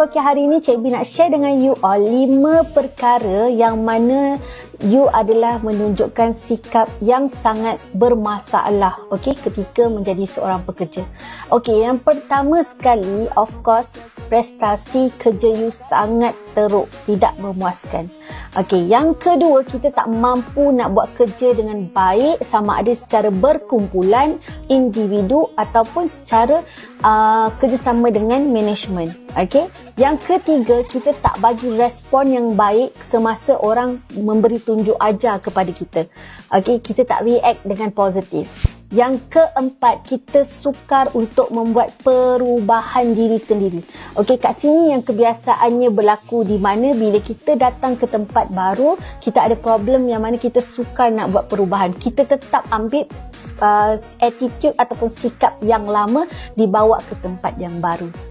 okey hari ni Cik B nak share dengan you all lima perkara yang mana you adalah menunjukkan sikap yang sangat bermasalah okey ketika menjadi seorang pekerja. Okey, yang pertama sekali of course prestasi kerja you sangat teruk, tidak memuaskan. Okey, yang kedua kita tak mampu nak buat kerja dengan baik sama ada secara berkumpulan, individu ataupun secara uh, kerjasama dengan management. Okey. Yang ketiga, kita tak bagi respon yang baik semasa orang memberi tunjuk ajar kepada kita. Okey, kita tak react dengan positif. Yang keempat, kita sukar untuk membuat perubahan diri sendiri. Okey, kat sini yang kebiasaannya berlaku di mana bila kita datang ke tempat baru, kita ada problem yang mana kita sukar nak buat perubahan. Kita tetap ambil uh, attitude ataupun sikap yang lama dibawa ke tempat yang baru.